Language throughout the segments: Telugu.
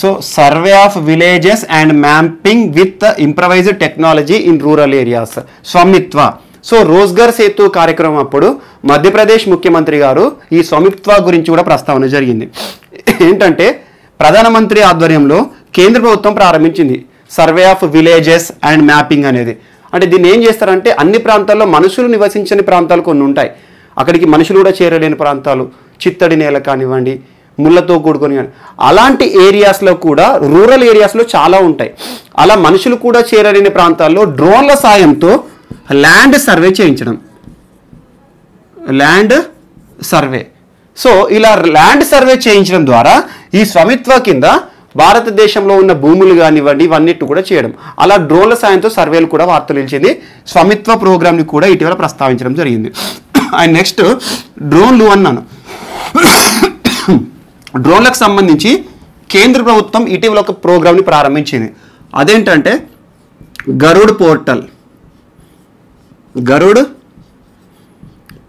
So survey of villages and mapping with improvised technology in rural areas Svamitva so Rozgar Setu కార్యక్రమం అప్పుడు మధ్యప్రదేశ్ ముఖ్యమంత్రి గారు ఈ స్వామిత్వ గురించి కూడా ప్రస్తావన జరిగింది. ఏంటంటే ప్రధానమంత్రి ఆధ్వర్యంలో కేంద్ర ప్రభుత్వం ప్రారంభించింది. Survey of villages and mapping అనేది. అంటే దీన్ని ఏం చేస్తారంటే అన్ని ప్రాంతాల్లో మనుషులు నివసించని ప్రాంతాలు కొన్ని ఉంటాయి. అక్కడికి మనుషులు కూడా చేరలేని ప్రాంతాలు. చిత్తడి నేల కానివ్వండి ముళ్ళతో కూడుకొని కానీ అలాంటి ఏరియాస్లో కూడా రూరల్ ఏరియాస్లో చాలా ఉంటాయి. అలా మనుషులు కూడా చేరలేని ప్రాంతాల్లో డ్రోన్ల సాయంతో ల్యాండ్ సర్వే చేయించడం. Land survey. సో ఇలా ల్యాండ్ సర్వే చేయించడం ద్వారా ఈ స్వామిత్వ కింద భారతదేశంలో ఉన్న భూములు కానివ్వండి ఇవన్నిటి కూడా చేయడం. అలా డ్రోన్ల సాయంతో సర్వేలు కూడా వార్తలు నిలిచింది. స్వామిత్వ ప్రోగ్రామ్ని కూడా ఇటీవల ప్రస్తావించడం జరిగింది. అండ్ నెక్స్ట్ డ్రోన్లు అన్నాను. డ్రోన్లకు సంబంధించి కేంద్ర ప్రభుత్వం ఇటీవల ఒక ప్రోగ్రామ్ని ప్రారంభించింది. అదేంటంటే Garud portal. Garud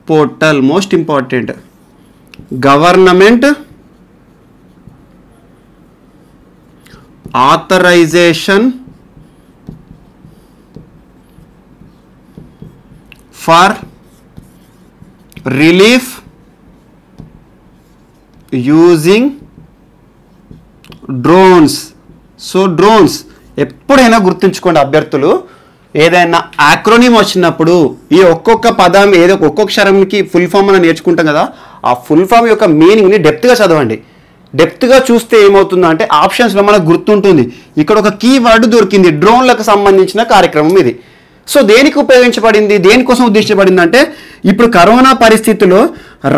portal most important. Government authorisation for relief using drones so drones ఎప్పుడైనా గుర్తుంచుకోండి అభ్యర్థులు ఏదైనా యాక్రోనిమ్ వచ్చినప్పుడు ఈ ఒక్కొక్క పదం ఏదో ఒక్కొక్క ఫుల్ ఫామ్ మనం నేర్చుకుంటాం కదా ఆ ఫుల్ ఫామ్ యొక్క మీనింగ్ని డెప్త్గా చదవండి. డెప్త్గా చూస్తే ఏమవుతుందంటే ఆప్షన్స్లో మనకు గుర్తుంటుంది. ఇక్కడ ఒక కీవర్డ్ దొరికింది డ్రోన్లకు సంబంధించిన కార్యక్రమం ఇది. సో దేనికి ఉపయోగించబడింది? దేనికోసం ఉద్దేశించబడింది అంటే ఇప్పుడు కరోనా పరిస్థితుల్లో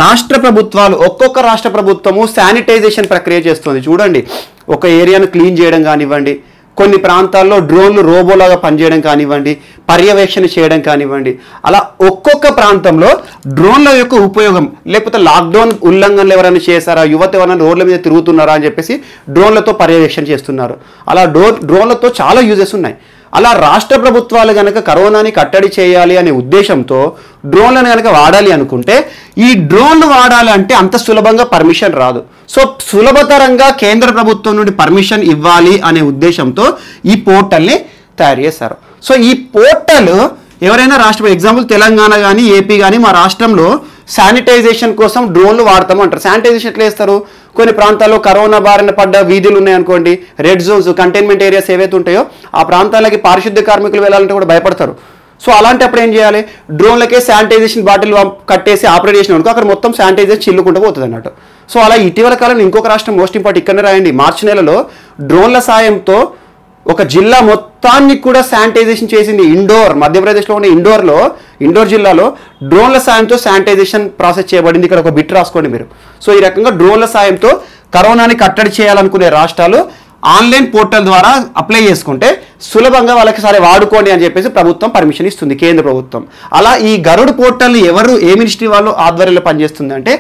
రాష్ట్ర ప్రభుత్వాలు ఒక్కొక్క రాష్ట్ర ప్రభుత్వము శానిటైజేషన్ ప్రక్రియ చేస్తుంది. చూడండి ఒక ఏరియాను క్లీన్ చేయడం కానివ్వండి కొన్ని ప్రాంతాల్లో డ్రోన్లు రోబోలాగా పనిచేయడం కానివ్వండి పర్యవేక్షణ చేయడం కానివ్వండి అలా ఒక్కొక్క ప్రాంతంలో డ్రోన్ల యొక్క ఉపయోగం లేకపోతే లాక్డౌన్ ఉల్లంఘనలు ఎవరైనా చేశారా యువత ఎవరైనా రోడ్ల మీద తిరుగుతున్నారా అని చెప్పేసి డ్రోన్లతో పర్యవేక్షణ చేస్తున్నారు. అలా డ్రో డ్రోన్లతో చాలా యూజెస్ ఉన్నాయి. అలా రాష్ట్ర ప్రభుత్వాలు కనుక కరోనాని కట్టడి చేయాలి అనే ఉద్దేశంతో డ్రోన్లను కనుక వాడాలి అనుకుంటే ఈ డ్రోన్లు వాడాలంటే అంత సులభంగా పర్మిషన్ రాదు. సో సులభతరంగా కేంద్ర ప్రభుత్వం నుండి పర్మిషన్ ఇవ్వాలి అనే ఉద్దేశంతో ఈ పోర్టల్ని తయారు చేశారు. సో ఈ పోర్టల్ ఎవరైనా రాష్ట్రం ఎగ్జాంపుల్ తెలంగాణ కానీ ఏపీ కానీ మా రాష్ట్రంలో శానిటైజేషన్ కోసం డ్రోన్లు వాడతాము అంటారు శానిటైజేషన్ ఎట్లా చేస్తారు? కొన్ని ప్రాంతాల్లో కరోనా బారిన పడ్డ వీధులు ఉన్నాయనుకోండి రెడ్ జోన్స్ కంటైన్మెంట్ ఏరియాస్ ఏవైతే ఉంటాయో ఆ ప్రాంతాలకి పారిశుద్ధ్య కార్మికులు వెళ్ళాలంటే కూడా భయపడతారు. సో అలాంటప్పుడు ఏం చేయాలి? డ్రోన్లకే శానిటైజేషన్ బాటిల్ కట్టేసి ఆపరేట్ చేసిన అనుకో అక్కడ మొత్తం శానిటైజేషన్ చిల్లుకుంటూ పోతుంది అన్నట్టు సో అలా ఇటీవల కాలంలో ఇంకొక రాష్ట్రం మోస్ట్ ఇంపార్టెంట్ ఇక్కడనే రాయండి. మార్చి నెలలో డ్రోన్ల సాయంతో ఒక జిల్లా మొత్తం మొత్తాన్ని కూడా శానిటైజేషన్ చేసింది ఇండోర్ మధ్యప్రదేశ్లో ఉన్న ఇండోర్లో ఇండోర్ జిల్లాలో డ్రోన్ల సాయంతో శానిటైజేషన్ ప్రాసెస్ చేయబడింది. ఇక్కడ ఒక బిట్ రాసుకోండి మీరు. సో ఈ రకంగా డ్రోన్ల సాయంతో కరోనాని కట్టడి చేయాలనుకునే రాష్ట్రాలు ఆన్లైన్ పోర్టల్ ద్వారా అప్లై చేసుకుంటే సులభంగా వాళ్ళకి సరే వాడుకోండి అని చెప్పేసి ప్రభుత్వం పర్మిషన్ ఇస్తుంది కేంద్ర ప్రభుత్వం. అలా ఈ గరుడ్ పోర్టల్ ఎవరు ఏ మినిస్ట్రీ వాళ్ళు ఆధ్వర్యంలో పనిచేస్తుంది అంటే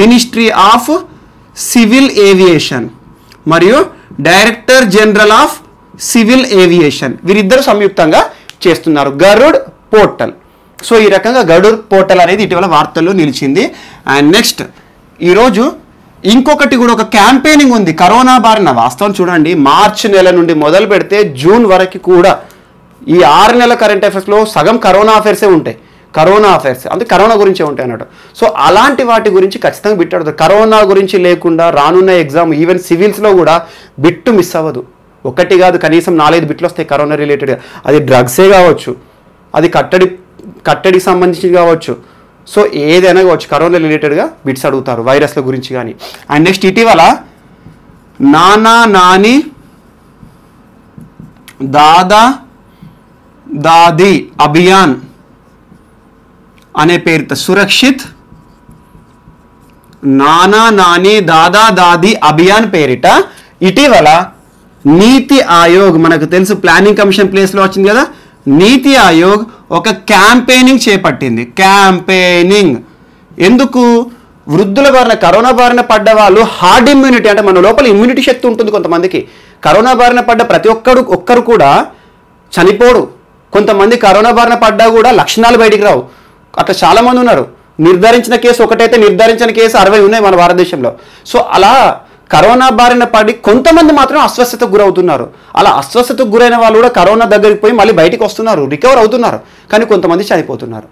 మినిస్ట్రీ ఆఫ్ సివిల్ ఏవియేషన్ మరియు director general of civil aviation వీరిద్దరు సంయుక్తంగా చేస్తున్నారు. గరుడ్ పోర్టల్. సో ఈ రకంగా గరుడ్ పోర్టల్ అనేది ఇటీవల వార్తల్లో నిలిచింది. అండ్ నెక్స్ట్ ఈరోజు ఇంకొకటి కూడా ఒక క్యాంపెయినింగ్ ఉంది. కరోనా బారిన వాస్తవం చూడండి. మార్చి నెల నుండి మొదలు పెడితే జూన్ వరకు కూడా ఈ ఆరు నెలల కరెంట్ అఫైర్స్లో సగం కరోనా అఫైర్సే ఉంటాయి. Corona affairs. అంటే కరోనా గురించే ఉంటాయి అన్నట్టు. సో అలాంటి వాటి గురించి ఖచ్చితంగా బిట్ కరోనా గురించి లేకుండా రానున్న ఎగ్జామ్ ఈవెన్ సివిల్స్లో కూడా బిట్టు మిస్ అవ్వదు. ఒకటి కాదు కనీసం నాలుగైదు బిట్లు వస్తాయి కరోనా రిలేటెడ్గా అది డ్రగ్సే కావచ్చు అది కట్టడి కట్టడికి సంబంధించి కావచ్చు. సో ఏదైనా కావచ్చు కరోనా రిలేటెడ్గా బిట్స్ అడుగుతారు వైరస్ల గురించి కానీ. అండ్ నెక్స్ట్ ఇటీవల నానా నాని దాదా దాది అభియాన్ అనే పేరుతో సురక్షిత్ నానా నాని దాదా దాది అభియాన్ పేరిట ఇటీవల నీతి ఆయోగ్ మనకు తెలుసు ప్లానింగ్ కమిషన్ ప్లేస్లో వచ్చింది కదా? నీతి ఆయోగ్ ఒక క్యాంపెయినింగ్ చేపట్టింది. క్యాంపెయినింగ్ ఎందుకు? వృద్ధుల బారిన కరోనా బారిన పడ్డ వాళ్ళు హార్డ్ ఇమ్యూనిటీ అంటే మన లోపల ఇమ్యూనిటీ శక్తి ఉంటుంది కొంతమందికి. కరోనా బారిన పడ్డ ప్రతి ఒక్కరు ఒక్కరు కూడా చనిపోడు. కొంతమంది కరోనా బారిన పడ్డా కూడా లక్షణాలు బయటికి రావు. అట్లా చాలామంది ఉన్నారు. నిర్ధారించిన కేసు ఒకటైతే నిర్ధారించిన కేసు అరవై ఉన్నాయి మన భారతదేశంలో. సో అలా కరోనా బారిన పడి కొంతమంది మాత్రం అస్వస్థతకు గురవుతున్నారు. అలా అస్వస్థతకు గురైన వాళ్ళు కూడా కరోనా దగ్గరికి పోయి మళ్ళీ బయటికి వస్తున్నారు రికవర్ అవుతున్నారు. కానీ కొంతమంది చనిపోతున్నారు.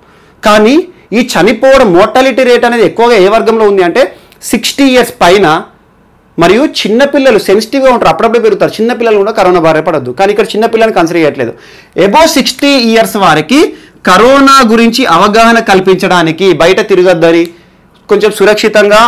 కానీ ఈ చనిపోవడం మోర్టాలిటీ రేట్ అనేది ఎక్కువగా ఏ వర్గంలో ఉంది అంటే సిక్స్టీ ఇయర్స్ పైన మరియు చిన్నపిల్లలు సెన్సిటివ్గా ఉంటారు. అప్పుడప్పుడు పెరుగుతారు. చిన్నపిల్లలు కూడా కరోనా బారిన పడద్దు. కానీ ఇక్కడ చిన్నపిల్లల్ని కన్సిడర్ చేయట్లేదు. ఎబో సిక్స్టీ ఇయర్స్ వారికి కరోనా గురించి అవగాహన కల్పించడానికి బయట తిరగద్దని కొంచెం సురక్షితంగా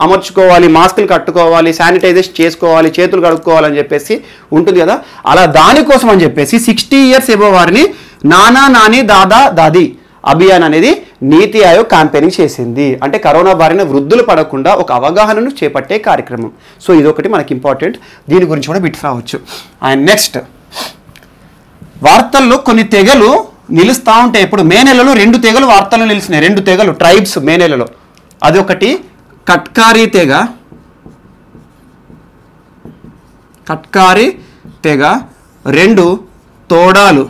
అమర్చుకోవాలి మాస్కులు కట్టుకోవాలి శానిటైజేషన్ చేసుకోవాలి చేతులు కడుక్కోవాలని చెప్పేసి ఉంటుంది కదా. అలా దానికోసం అని చెప్పేసి సిక్స్టీ ఇయర్స్ ఎబో వారిని నానా నాని దాదా దాది అభియాన్ అనేది నీతి ఆయోగ్ క్యాంపెయినింగ్ చేసింది. అంటే కరోనా బారిన వృద్ధులు పడకుండా ఒక అవగాహనను చేపట్టే కార్యక్రమం. సో ఇదొకటి మనకి ఇంపార్టెంట్. దీని గురించి కూడా బిట్ రావచ్చు. అండ్ నెక్స్ట్ వార్తల్లో కొన్ని తెగలు నిలుస్తూ ఉంటాయి ఇప్పుడు మే నెలలో రెండు తెగలు వార్తల్లో నిలిచినాయి. రెండు తెగలు ట్రైబ్స్ మే నెలలో. అదొకటి. కట్కారీ తెగ. కట్కారీ తెగ. రెండు తోడాలు.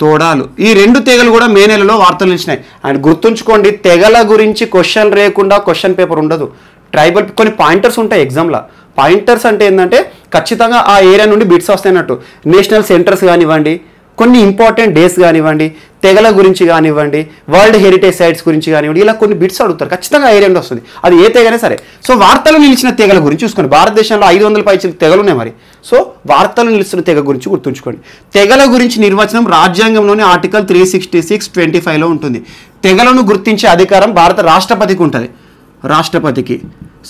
తోడాలు. ఈ రెండు తెగలు కూడా మే నెలలో వార్తలు నిలిచినాయి. అండ్ గుర్తుంచుకోండి తెగల గురించి క్వశ్చన్ లేకుండా క్వశ్చన్ పేపర్ ఉండదు. ట్రైబల్ కొన్ని పాయింటర్స్ ఉంటాయి ఎగ్జామ్లో. పాయింటర్స్ అంటే ఏంటంటే ఖచ్చితంగా ఆ ఏరియా నుండి బిట్స్ వస్తాయన్నట్టు నేషనల్ సెంటర్స్ కానివ్వండి కొన్ని ఇంపార్టెంట్ డేస్ కానివ్వండి తెగల గురించి కానివ్వండి వరల్డ్ హెరిటేజ్ సైట్స్ గురించి కానివ్వండి ఇలా కొన్ని బిట్స్ అడుగుతారు. ఖచ్చితంగా ఆ ఏరియా వస్తుంది. అది ఏ తెగనే సరే. సో వార్తలు నిలిచిన తెగల గురించి చూసుకోండి. భారతదేశంలో ఐదు వందల పై తెగలు ఉన్నాయి మరి. సో వార్తలు నిలిచిన తెగ గురించి గుర్తుంచుకోండి. తెగల గురించి నిర్వచనం రాజ్యాంగంలోని article three sixty six twenty ఫైవ్లో ఉంటుంది. తెగలను గుర్తించే అధికారం భారత రాష్ట్రపతికి ఉంటుంది. రాష్ట్రపతికి.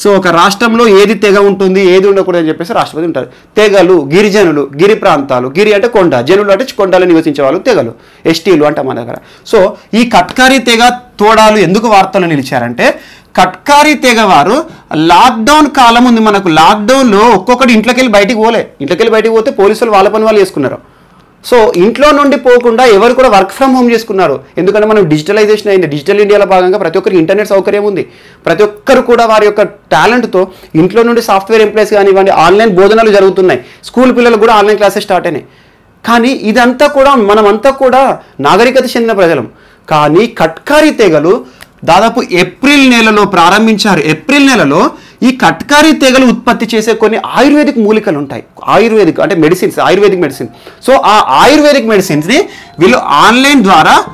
సో ఒక రాష్ట్రంలో ఏది తెగ ఉంటుంది ఏది ఉండకూడదు అని చెప్పేసి రాష్ట్రపతి ఉంటారు. తెగలు గిరిజనులు గిరి ప్రాంతాలు గిరి అంటే కొండ జనులు అంటే కొండలు నివసించే వాళ్ళు తెగలు ఎస్టీలు అంట మన దగ్గర. సో ఈ కట్కారీ తెగ తోడాలు ఎందుకు వార్తలు నిలిచారంటే కట్కారీ తెగ వారు లాక్డౌన్ కాలం ఉంది మనకు. లాక్డౌన్లో ఒక్కొక్కటి ఇంట్లోకి వెళ్ళి బయటికి పోలే. ఇంట్లోకి వెళ్ళి బయటికి పోతే పోలీసులు వాళ్ళ పని వాళ్ళు చేసుకున్నారు. సో ఇంట్లో నుండి పోకుండా ఎవరు కూడా వర్క్ ఫ్రమ్ హోమ్ చేసుకున్నారు. ఎందుకంటే మనం డిజిటలైజేషన్ అయింది. డిజిటల్ ఇండియాలో భాగంగా ప్రతి ఒక్కరికి ఇంటర్నెట్ సౌకర్యం ఉంది. ప్రతి ఒక్కరు కూడా వారి యొక్క టాలెంట్తో ఇంట్లో నుండి సాఫ్ట్వేర్ ఎంప్లాయీస్ కానివ్వండి ఆన్లైన్ బోధనలు జరుగుతున్నాయి. స్కూల్ పిల్లలు కూడా ఆన్లైన్ క్లాసెస్ స్టార్ట్ అయినాయి. కానీ ఇదంతా కూడా మనమంతా కూడా నాగరికత చెందిన ప్రజలం. కానీ కట్కారీ తెగలు దాదాపు ఏప్రిల్ నెలలో ప్రారంభించారు. ఏప్రిల్ నెలలో ఈ కట్కారీ తెగలు ఉత్పత్తి చేసే కొన్ని ఆయుర్వేదిక్ మూలికలు ఉంటాయి. ఆయుర్వేదిక్ అంటే మెడిసిన్స్ ఆయుర్వేదిక్ మెడిసిన్ సో ఆ ఆయుర్వేదిక్ మెడిసిన్స్ని వీళ్ళు ఆన్లైన్ ద్వారా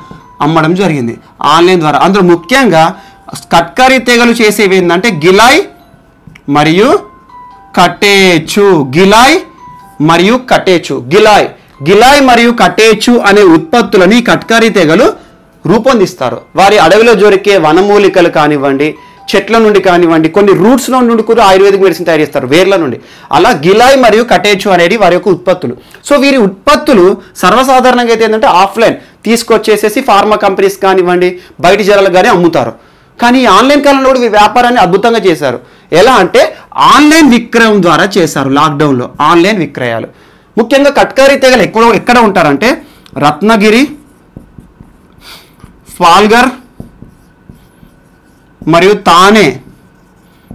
అమ్మడం జరిగింది. ఆన్లైన్ ద్వారా. అందులో ముఖ్యంగా కట్కారి తెగలు చేసేవి ఏంటంటే గిలాయ్ మరియు కటేచు గిలాయ్ మరియు కటేచు గిలాయ్. గిలాయ్ మరియు కటేచు అనే ఉత్పత్తులని కట్కారి తీగలు తెగలు రూపొందిస్తారు. వారి అడవిలో దొరికే వనమూలికలు కానివ్వండి చెట్ల నుండి కానివ్వండి కొన్ని రూట్స్లో నుండి కూడా ఆయుర్వేదిక్ మెడిసిన్ తయారు చేస్తారు వేర్ల నుండి. అలా గిలాయ్ మరియు కటేచు అనేది వారి యొక్క ఉత్పత్తులు. సో వీరి ఉత్పత్తులు సర్వసాధారణంగా అయితే ఏంటంటే ఆఫ్లైన్ తీసుకొచ్చేసేసి ఫార్మా కంపెనీస్ కానివ్వండి బయట జనాలకు కానీ అమ్ముతారు. కానీ ఆన్లైన్ కాలంలో కూడా వ్యాపారాన్ని అద్భుతంగా చేశారు. ఎలా అంటే ఆన్లైన్ విక్రయం ద్వారా చేశారు లాక్డౌన్లో ఆన్లైన్ విక్రయాలు. ముఖ్యంగా కట్కారీ తెగలు ఎక్కడ ఎక్కడ ఉంటారంటే రత్నగిరి ఫాల్గర్ మరియు తానే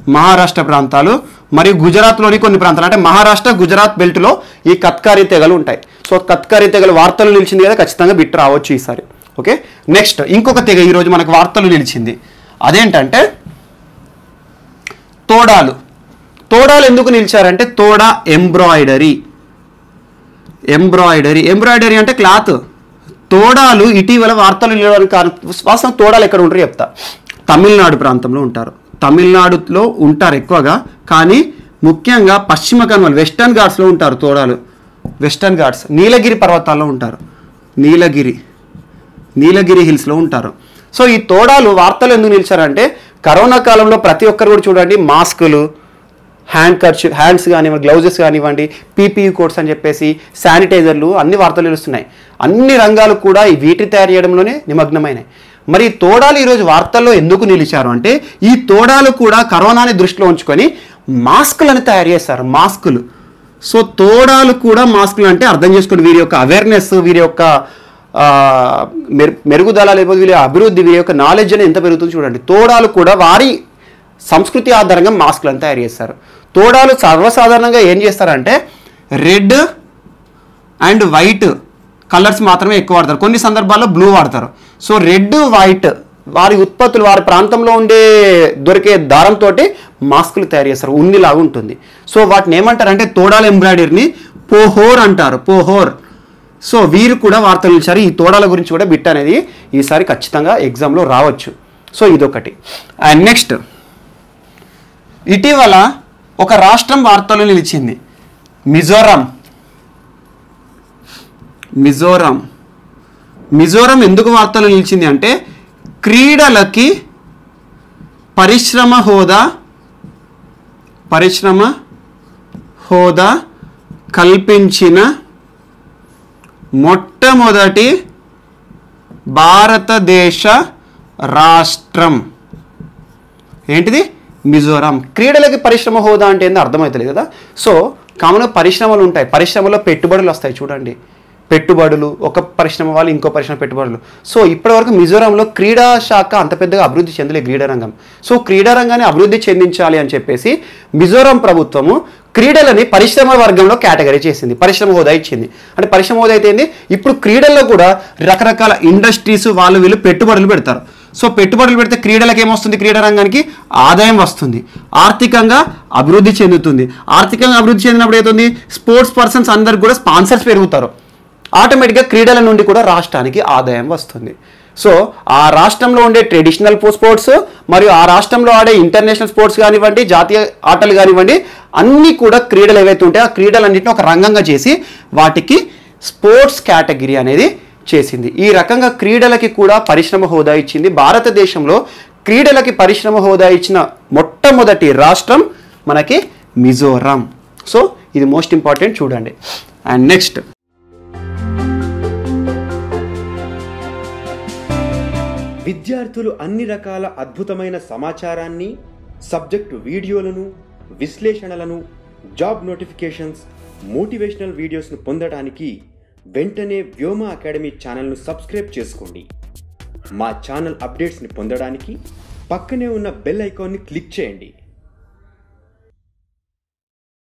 మహారాష్ట్ర ప్రాంతాలు మరియు గుజరాత్లోని కొన్ని ప్రాంతాలు. అంటే మహారాష్ట్ర గుజరాత్ బెల్ట్లో ఈ కత్కారీ తెగలు ఉంటాయి. సో కత్కారీ తెగలు వార్తలు నిలిచింది కదా ఖచ్చితంగా బిట్ రావచ్చు ఈసారి. ఓకే? నెక్స్ట్ ఇంకొక తెగ ఈరోజు మనకు వార్తలు నిలిచింది. అదేంటంటే తోడాలు. తోడాలు ఎందుకు నిలిచారంటే తోడా ఎంబ్రాయిడరీ. ఎంబ్రాయిడరీ. ఎంబ్రాయిడరీ అంటే క్లాత్. తోడాలు ఇటీవల వార్తలు నిలవడానికి కారణం వాస్తవం తోడాలు ఎక్కడ ఉంటారో చెప్తా. తమిళనాడు ప్రాంతంలో ఉంటారు. తమిళనాడులో ఉంటారు ఎక్కువగా కానీ ముఖ్యంగా పశ్చిమ కనుమలు వెస్టర్న్ ఘాట్స్లో ఉంటారు తోడాలు. వెస్టర్న్ ఘాట్స్ నీలగిరి పర్వతాల్లో ఉంటారు. నీలగిరి నీలగిరి హిల్స్లో ఉంటారు. సో ఈ తోడాలు వార్తలు ఎందుకు నిలిచారంటే కరోనా కాలంలో ప్రతి ఒక్కరు కూడా చూడండి మాస్కులు హ్యాండ్ ఖర్చు హ్యాండ్స్ కానివ్వండి గ్లౌజెస్ కానివ్వండి పీపీఈ కోడ్స్ అని చెప్పేసి శానిటైజర్లు అన్ని వార్తలు నిలుస్తున్నాయి. అన్ని రంగాలు కూడా ఈ వీటి తయారు చేయడంలోనే నిమగ్నమైనాయి. మరి తోడాలు ఈరోజు వార్తల్లో ఎందుకు నిలిచారు అంటే ఈ తోడాలు కూడా కరోనాని దృష్టిలో ఉంచుకొని మాస్కులను తయారు చేస్తారు మాస్కులు. సో తోడాలు కూడా మాస్కులు అంటే అర్థం చేసుకోండి వీరి యొక్క అవేర్నెస్ వీరి యొక్క మెరు మెరుగుదల లేకపోతే వీరి అభివృద్ధి వీరి యొక్క నాలెడ్జ్ అనేది ఎంత పెరుగుతుందో చూడండి. తోడాలు కూడా వారి సంస్కృతి ఆధారంగా మాస్కులను తయారు చేస్తారు తోడాలు సర్వసాధారణంగా ఏం చేస్తారంటే రెడ్ అండ్ వైట్ కలర్స్ మాత్రమే ఎక్కువ వాడతారు. కొన్ని సందర్భాల్లో బ్లూ వాడతారు. సో రెడ్ వైట్ వారి ఉత్పత్తులు వారి ప్రాంతంలో ఉండే దొరికే దారంతో మాస్కులు తయారు చేస్తారు ఉన్నిలాగా ఉంటుంది. సో వాటిని ఏమంటారు అంటే తోడాల ఎంబ్రాయిడరీని పోహోర్ అంటారు పోహోర్. సో వీరు కూడా వార్తలు ఇచ్చారు ఈ తోడాల గురించి కూడా బిట్ అనేది ఈసారి ఖచ్చితంగా ఎగ్జామ్లో రావచ్చు. సో ఇదొకటి. అండ్ నెక్స్ట్ ఇటీవల ఒక రాష్ట్రం వార్తలు నిలిచింది మిజోరాం. మిజోరాం. మిజోరం ఎందుకు వార్తలు నిలిచింది అంటే క్రీడలకి పరిశ్రమ హోదా పరిశ్రమ హోదా కల్పించిన మొట్టమొదటి భారతదేశ రాష్ట్రం. ఏంటిది? మిజోరాం. క్రీడలకి పరిశ్రమ హోదా అంటే ఏందో అర్థమవుతుంది కదా. సో కామన్గా పరిశ్రమలు ఉంటాయి. పరిశ్రమలో పెట్టుబడులు వస్తాయి. చూడండి. పెట్టుబడులు ఒక పరిశ్రమ వాళ్ళు ఇంకో పరిశ్రమ పెట్టుబడులు. సో ఇప్పటివరకు మిజోరాంలో క్రీడా శాఖ అంత పెద్దగా అభివృద్ధి చెందలే క్రీడారంగం. సో క్రీడారంగాన్ని అభివృద్ధి చెందించాలి అని చెప్పేసి మిజోరాం ప్రభుత్వము క్రీడలని పరిశ్రమ వర్గంలో కేటగిరీ చేసింది పరిశ్రమ హోదా ఇచ్చింది. అంటే పరిశ్రమ హోదా అయితే ఇప్పుడు క్రీడల్లో కూడా రకరకాల ఇండస్ట్రీస్ వాళ్ళు వీళ్ళు పెట్టుబడులు పెడతారు. సో పెట్టుబడులు పెడితే క్రీడలకు ఏమొస్తుంది? క్రీడారంగానికి ఆదాయం వస్తుంది. ఆర్థికంగా అభివృద్ధి చెందుతుంది. ఆర్థికంగా అభివృద్ధి చెందినప్పుడు ఏమవుతుంది స్పోర్ట్స్ పర్సన్స్ అందరికి కూడా స్పాన్సర్స్ పెరుగుతారు. ఆటోమేటిక్గా క్రీడల నుండి కూడా రాష్ట్రానికి ఆదాయం వస్తుంది. సో ఆ రాష్ట్రంలో ఉండే ట్రెడిషనల్ స్పోర్ట్స్ మరియు ఆ రాష్ట్రంలో ఆడే ఇంటర్నేషనల్ స్పోర్ట్స్ కానివ్వండి జాతీయ ఆటలు కానివ్వండి అన్నీ కూడా క్రీడలు ఏవైతే ఉంటాయో ఆ క్రీడలన్నింటినీ ఒక రంగంగా చేసి వాటికి స్పోర్ట్స్ కేటగిరీ అనేది చేసింది. ఈ రకంగా క్రీడలకి కూడా పరిశ్రమ హోదా ఇచ్చింది. భారతదేశంలో క్రీడలకి పరిశ్రమ హోదా ఇచ్చిన మొట్టమొదటి రాష్ట్రం మనకి మిజోరాం. సో ఇది మోస్ట్ ఇంపార్టెంట్ చూడండి. And next. విద్యార్థులు అన్ని రకాల అద్భుతమైన సమాచారాన్ని సబ్జెక్టు వీడియోలను విశ్లేషణలను జాబ్ నోటిఫికేషన్స్ మోటివేషనల్ వీడియోస్ను పొందడానికి వెంటనే వ్యోమ అకాడమీ ఛానల్ను సబ్స్క్రైబ్ చేసుకోండి. మా ఛానల్ అప్డేట్స్ని పొందడానికి పక్కనే ఉన్న బెల్ ఐకాన్ని క్లిక్ చేయండి.